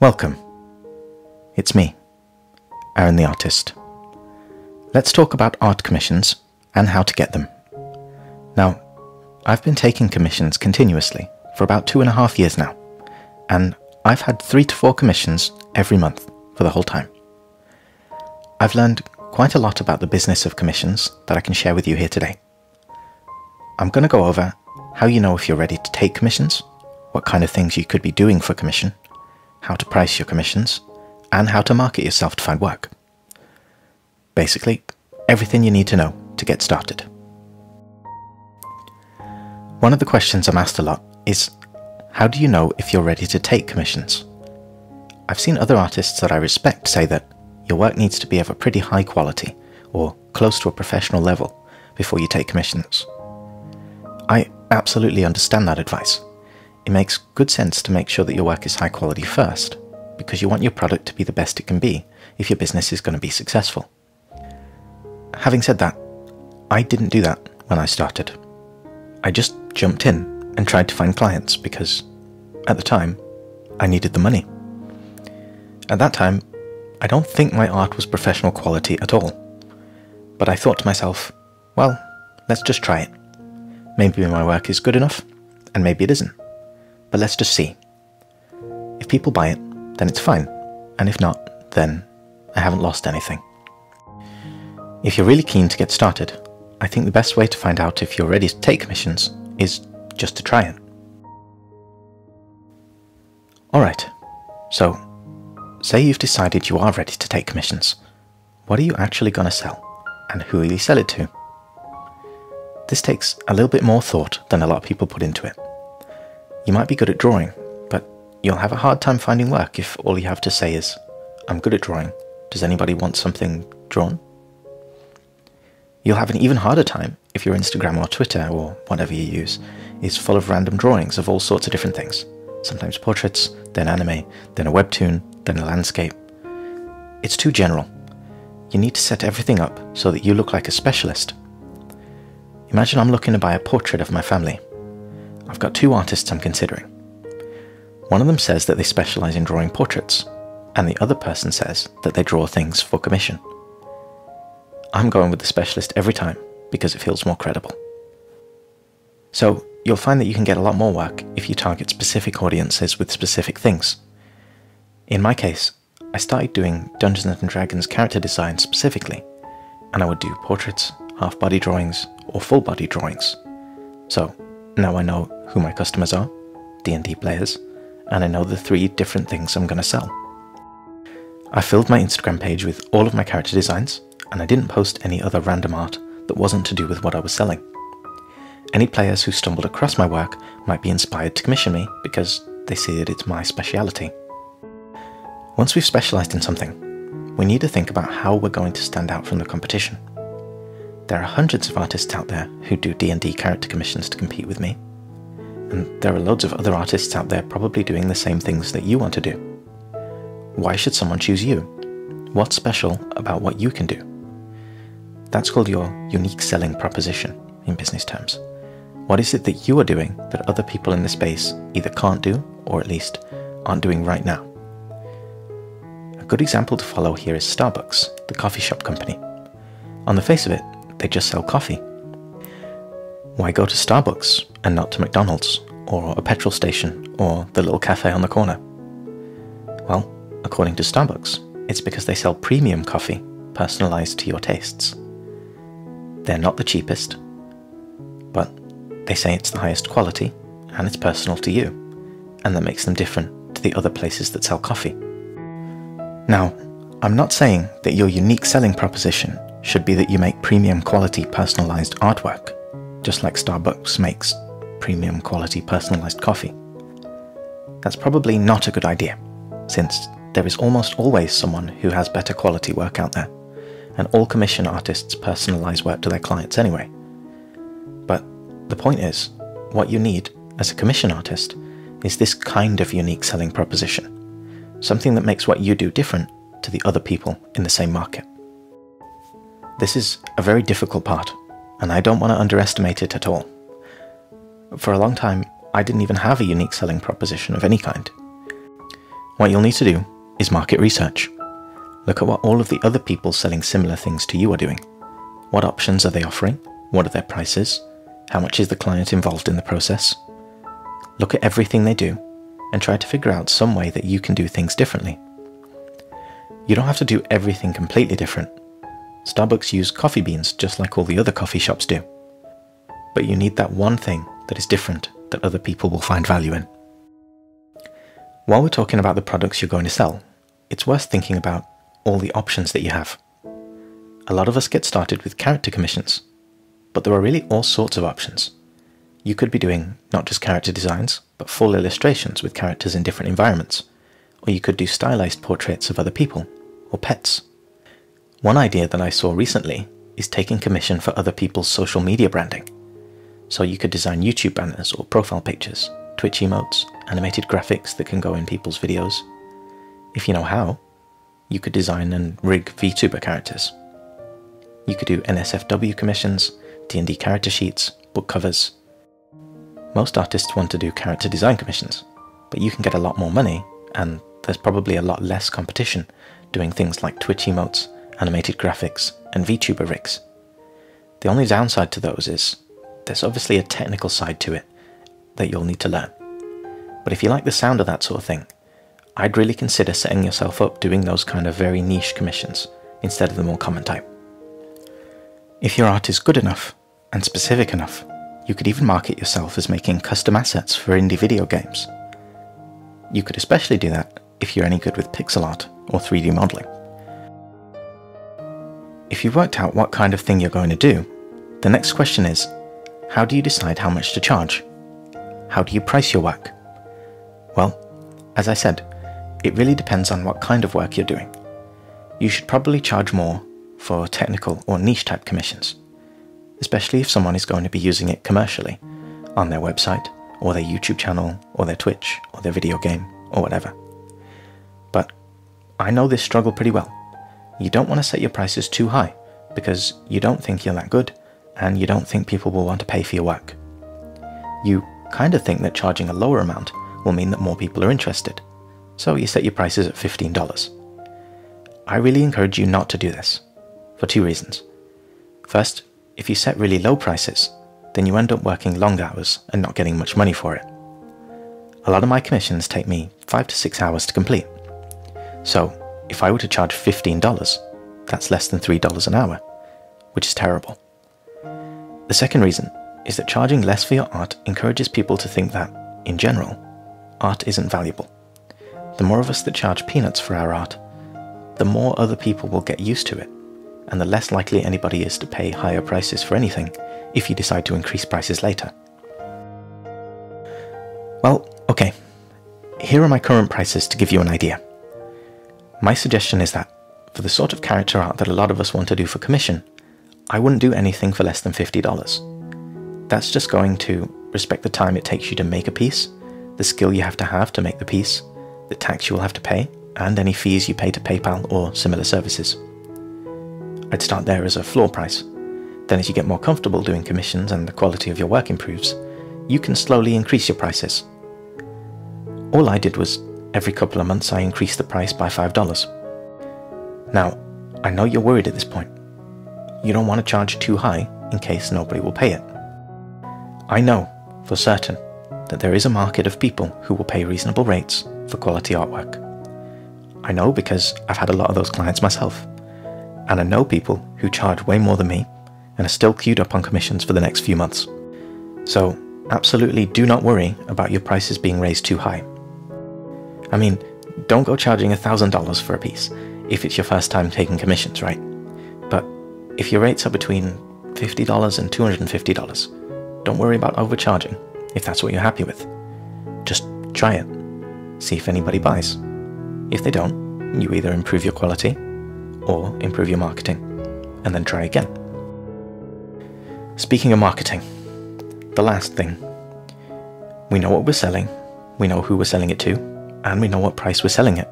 Welcome. It's me, Aaran the Artist. Let's talk about art commissions and how to get them. Now, I've been taking commissions continuously for about two and a half years now, and I've had three to four commissions every month for the whole time. I've learned quite a lot about the business of commissions that I can share with you here today. I'm going to go over how you know if you're ready to take commissions, what kind of things you could be doing for commission, how to price your commissions, and how to market yourself to find work. Basically, everything you need to know to get started. One of the questions I'm asked a lot is how do you know if you're ready to take commissions? I've seen other artists that I respect say that your work needs to be of a pretty high quality or close to a professional level before you take commissions. I absolutely understand that advice it makes good sense to make sure that your work is high quality first, because you want your product to be the best it can be if your business is going to be successful. Having said that, I didn't do that when I started. I just jumped in and tried to find clients because, at the time, I needed the money. At that time, I don't think my art was professional quality at all. But I thought to myself, well, let's just try it. Maybe my work is good enough, and maybe it isn't but let's just see. If people buy it, then it's fine, and if not, then I haven't lost anything. If you're really keen to get started, I think the best way to find out if you're ready to take commissions is just to try it. Alright, so say you've decided you are ready to take commissions. What are you actually going to sell, and who will you sell it to? This takes a little bit more thought than a lot of people put into it. You might be good at drawing, but you'll have a hard time finding work if all you have to say is, I'm good at drawing. Does anybody want something drawn? You'll have an even harder time if your Instagram or Twitter or whatever you use is full of random drawings of all sorts of different things. Sometimes portraits, then anime, then a webtoon, then a landscape. It's too general. You need to set everything up so that you look like a specialist. Imagine I'm looking to buy a portrait of my family. I've got two artists I'm considering. One of them says that they specialise in drawing portraits, and the other person says that they draw things for commission. I'm going with the specialist every time because it feels more credible. So, you'll find that you can get a lot more work if you target specific audiences with specific things. In my case, I started doing Dungeons & Dragons character design specifically, and I would do portraits, half-body drawings, or full-body drawings. So, now I know who my customers are, D&D players, and I know the three different things I'm going to sell. I filled my Instagram page with all of my character designs, and I didn't post any other random art that wasn't to do with what I was selling. Any players who stumbled across my work might be inspired to commission me because they see that it's my speciality. Once we've specialised in something, we need to think about how we're going to stand out from the competition. There are hundreds of artists out there who do D&D character commissions to compete with me, and there are loads of other artists out there probably doing the same things that you want to do. Why should someone choose you? What's special about what you can do? That's called your unique selling proposition in business terms. What is it that you are doing that other people in the space either can't do or at least aren't doing right now? A good example to follow here is Starbucks, the coffee shop company. On the face of it, they just sell coffee. Why go to Starbucks and not to McDonald's, or a petrol station, or the little cafe on the corner? Well, according to Starbucks, it's because they sell premium coffee, personalized to your tastes. They're not the cheapest, but they say it's the highest quality and it's personal to you, and that makes them different to the other places that sell coffee. Now, I'm not saying that your unique selling proposition should be that you make premium quality personalized artwork, just like Starbucks makes premium quality personalized coffee. That's probably not a good idea, since there is almost always someone who has better quality work out there, and all commission artists personalize work to their clients anyway. But the point is, what you need as a commission artist is this kind of unique selling proposition, something that makes what you do different to the other people in the same market. This is a very difficult part, and I don't want to underestimate it at all. For a long time, I didn't even have a unique selling proposition of any kind. What you'll need to do is market research. Look at what all of the other people selling similar things to you are doing. What options are they offering? What are their prices? How much is the client involved in the process? Look at everything they do and try to figure out some way that you can do things differently. You don't have to do everything completely different. Starbucks use coffee beans just like all the other coffee shops do. But you need that one thing that is different that other people will find value in. While we're talking about the products you're going to sell, it's worth thinking about all the options that you have. A lot of us get started with character commissions, but there are really all sorts of options. You could be doing not just character designs, but full illustrations with characters in different environments, or you could do stylized portraits of other people, or pets. One idea that I saw recently is taking commission for other people's social media branding. So you could design YouTube banners or profile pictures, Twitch emotes, animated graphics that can go in people's videos. If you know how, you could design and rig VTuber characters. You could do NSFW commissions, D&D character sheets, book covers. Most artists want to do character design commissions, but you can get a lot more money, and there's probably a lot less competition doing things like Twitch emotes, animated graphics, and VTuber rigs. The only downside to those is there's obviously a technical side to it that you'll need to learn. But if you like the sound of that sort of thing, I'd really consider setting yourself up doing those kind of very niche commissions instead of the more common type. If your art is good enough and specific enough, you could even market yourself as making custom assets for indie video games. You could especially do that if you're any good with pixel art or 3D modeling. If you've worked out what kind of thing you're going to do, the next question is, how do you decide how much to charge? How do you price your work? Well, as I said, it really depends on what kind of work you're doing. You should probably charge more for technical or niche type commissions, especially if someone is going to be using it commercially on their website or their YouTube channel or their Twitch or their video game or whatever. But I know this struggle pretty well. You don't want to set your prices too high because you don't think you're that good and you don't think people will want to pay for your work. You kind of think that charging a lower amount will mean that more people are interested so you set your prices at $15. I really encourage you not to do this, for two reasons. First, if you set really low prices, then you end up working long hours and not getting much money for it. A lot of my commissions take me 5 to 6 hours to complete. So, if I were to charge $15, that's less than $3 an hour, which is terrible. The second reason is that charging less for your art encourages people to think that, in general, art isn't valuable the more of us that charge peanuts for our art, the more other people will get used to it, and the less likely anybody is to pay higher prices for anything if you decide to increase prices later. Well, okay, here are my current prices to give you an idea. My suggestion is that, for the sort of character art that a lot of us want to do for commission, I wouldn't do anything for less than $50. That's just going to respect the time it takes you to make a piece, the skill you have to have to make the piece, the tax you will have to pay, and any fees you pay to PayPal or similar services. I'd start there as a floor price. Then as you get more comfortable doing commissions and the quality of your work improves, you can slowly increase your prices. All I did was, every couple of months I increase the price by $5. Now, I know you're worried at this point. You don't want to charge too high in case nobody will pay it. I know, for certain, that there is a market of people who will pay reasonable rates for quality artwork. I know because I've had a lot of those clients myself, and I know people who charge way more than me and are still queued up on commissions for the next few months. So, absolutely do not worry about your prices being raised too high. I mean, don't go charging $1,000 for a piece if it's your first time taking commissions, right? But if your rates are between $50 and $250, don't worry about overcharging if that's what you're happy with. Just try it see if anybody buys. If they don't, you either improve your quality or improve your marketing, and then try again. Speaking of marketing, the last thing. We know what we're selling, we know who we're selling it to, and we know what price we're selling it.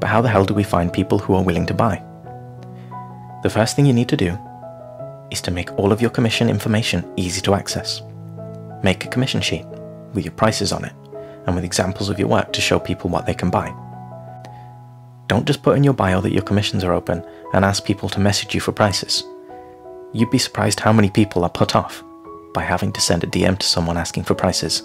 But how the hell do we find people who are willing to buy? The first thing you need to do is to make all of your commission information easy to access. Make a commission sheet with your prices on it and with examples of your work to show people what they can buy. Don't just put in your bio that your commissions are open and ask people to message you for prices. You'd be surprised how many people are put off by having to send a DM to someone asking for prices,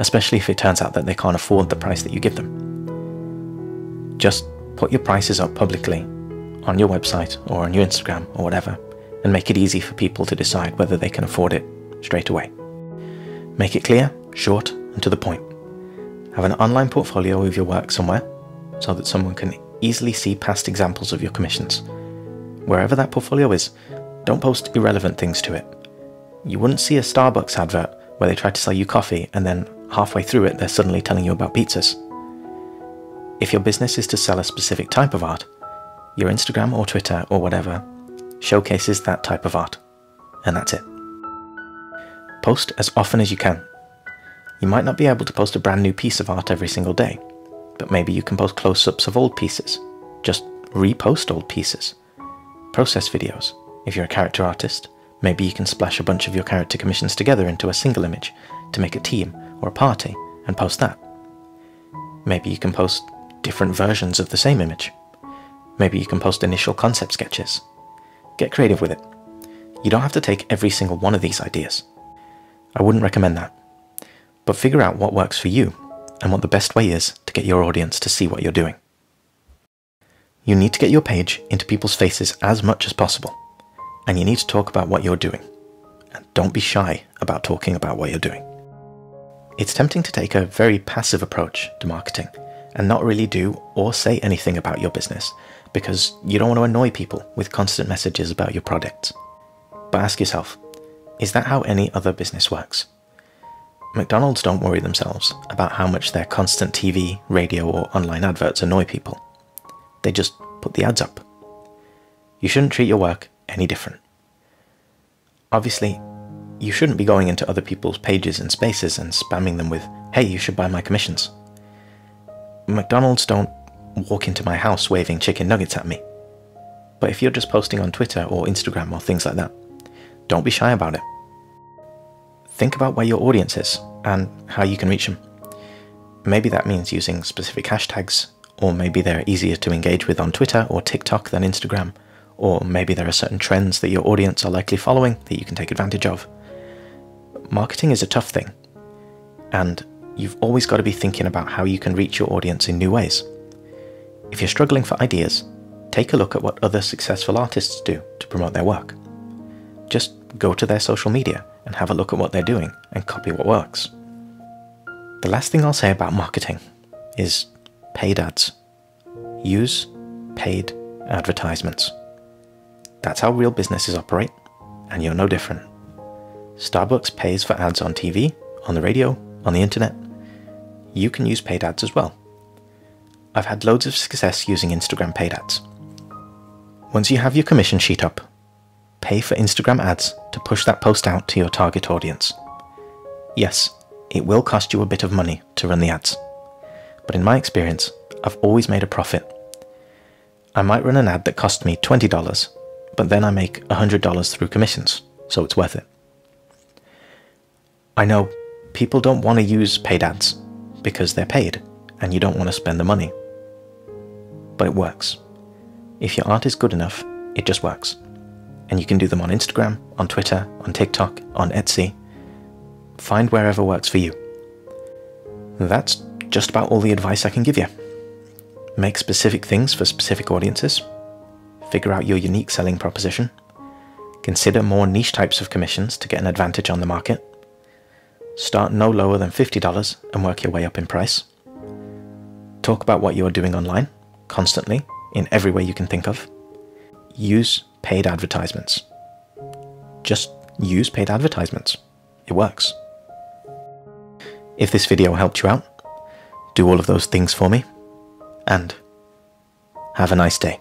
especially if it turns out that they can't afford the price that you give them. Just put your prices up publicly on your website or on your Instagram or whatever, and make it easy for people to decide whether they can afford it straight away. Make it clear, short, and to the point. Have an online portfolio of your work somewhere so that someone can easily see past examples of your commissions. Wherever that portfolio is, don't post irrelevant things to it. You wouldn't see a Starbucks advert where they try to sell you coffee and then halfway through it they're suddenly telling you about pizzas. If your business is to sell a specific type of art, your Instagram or Twitter or whatever showcases that type of art. And that's it. Post as often as you can. You might not be able to post a brand new piece of art every single day, but maybe you can post close ups of old pieces. Just repost old pieces. Process videos. If you're a character artist, maybe you can splash a bunch of your character commissions together into a single image to make a team or a party and post that. Maybe you can post different versions of the same image. Maybe you can post initial concept sketches. Get creative with it. You don't have to take every single one of these ideas. I wouldn't recommend that. But figure out what works for you and what the best way is to get your audience to see what you're doing. You need to get your page into people's faces as much as possible, and you need to talk about what you're doing. And don't be shy about talking about what you're doing. It's tempting to take a very passive approach to marketing and not really do or say anything about your business because you don't want to annoy people with constant messages about your products. But ask yourself, is that how any other business works? McDonald's don't worry themselves about how much their constant TV, radio, or online adverts annoy people. They just put the ads up. You shouldn't treat your work any different. Obviously, you shouldn't be going into other people's pages and spaces and spamming them with, hey, you should buy my commissions. McDonald's don't walk into my house waving chicken nuggets at me. But if you're just posting on Twitter or Instagram or things like that, don't be shy about it. Think about where your audience is and how you can reach them. Maybe that means using specific hashtags, or maybe they're easier to engage with on Twitter or TikTok than Instagram, or maybe there are certain trends that your audience are likely following that you can take advantage of. Marketing is a tough thing, and you've always got to be thinking about how you can reach your audience in new ways. If you're struggling for ideas, take a look at what other successful artists do to promote their work. Just go to their social media and have a look at what they're doing and copy what works. The last thing I'll say about marketing is paid ads. Use paid advertisements. That's how real businesses operate, and you're no different. Starbucks pays for ads on TV, on the radio, on the internet. You can use paid ads as well. I've had loads of success using Instagram paid ads. Once you have your commission sheet up, pay for Instagram ads to push that post out to your target audience. Yes, it will cost you a bit of money to run the ads, but in my experience, I've always made a profit. I might run an ad that cost me $20, but then I make $100 through commissions, so it's worth it. I know people don't want to use paid ads because they're paid and you don't want to spend the money but it works. If your art is good enough, it just works. And you can do them on Instagram, on Twitter, on TikTok, on Etsy. Find wherever works for you. That's just about all the advice I can give you. Make specific things for specific audiences. Figure out your unique selling proposition. Consider more niche types of commissions to get an advantage on the market. Start no lower than $50 and work your way up in price. Talk about what you are doing online constantly in every way you can think of. Use paid advertisements. Just use paid advertisements. It works. If this video helped you out, do all of those things for me, and have a nice day.